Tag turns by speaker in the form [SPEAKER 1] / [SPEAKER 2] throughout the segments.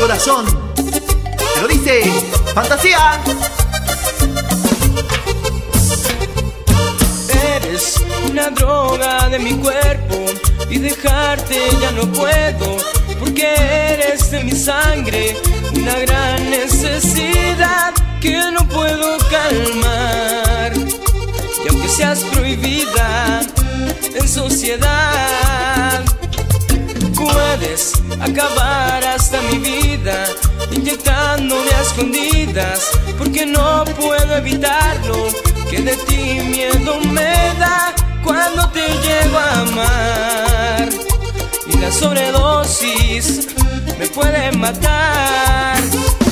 [SPEAKER 1] corazón. Te lo dice Fantasía.
[SPEAKER 2] Eres una droga de mi cuerpo y dejarte ya no puedo porque eres de mi sangre una gran necesidad que no puedo calmar. Y aunque seas prohibida en sociedad puedes acabar hasta mi vida inyectándome a escondidas porque no puedo evitarlo que de ti miedo me da cuando te llego a amar sobredosis me puede matar.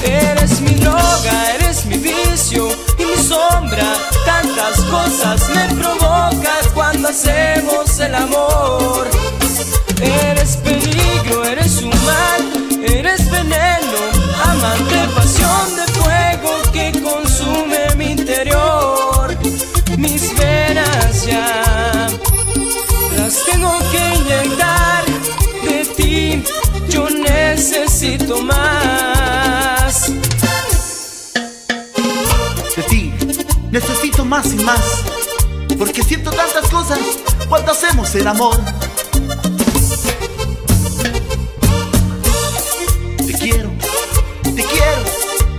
[SPEAKER 2] Eres mi droga eres mi vicio y mi sombra tantas cosas me provocas cuando hacemos el amor necesito más.
[SPEAKER 1] De ti necesito más y más. Porque siento tantas cosas cuando hacemos el amor. Te quiero, te quiero,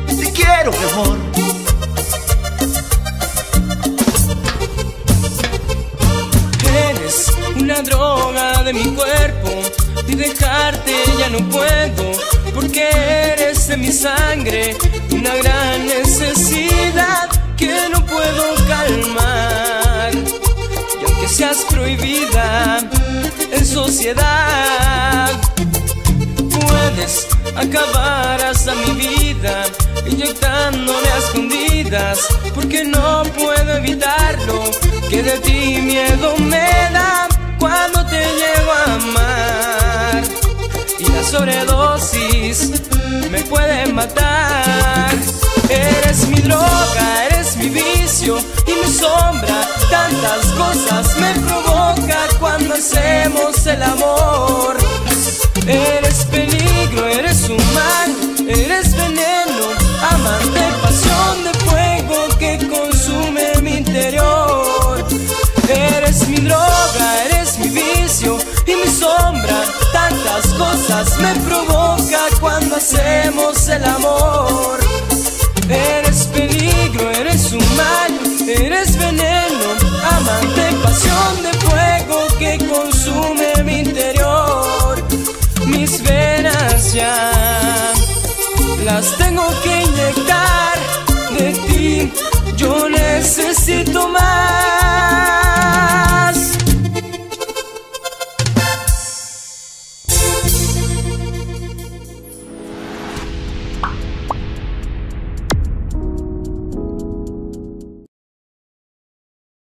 [SPEAKER 1] te quiero, mi amor.
[SPEAKER 2] Eres una droga de mi cuerpo y dejarte ya no puedo porque eres de mi sangre una gran necesidad que no puedo calmar. Y aunque seas prohibida en sociedad puedes acabar hasta mi vida inyectándome a escondidas porque no puedo evitarlo que de ti miedo me me puede matar. Eres mi droga eres mi vicio y mi sombra tantas cosas me provoca cuando hacemos el amor cosas me provoca cuando hacemos el amor. Eres peligro, eres un mal, eres veneno, amante, pasión de fuego que consume mi interior. Mis venas ya las tengo que inyectar de ti, yo necesito más.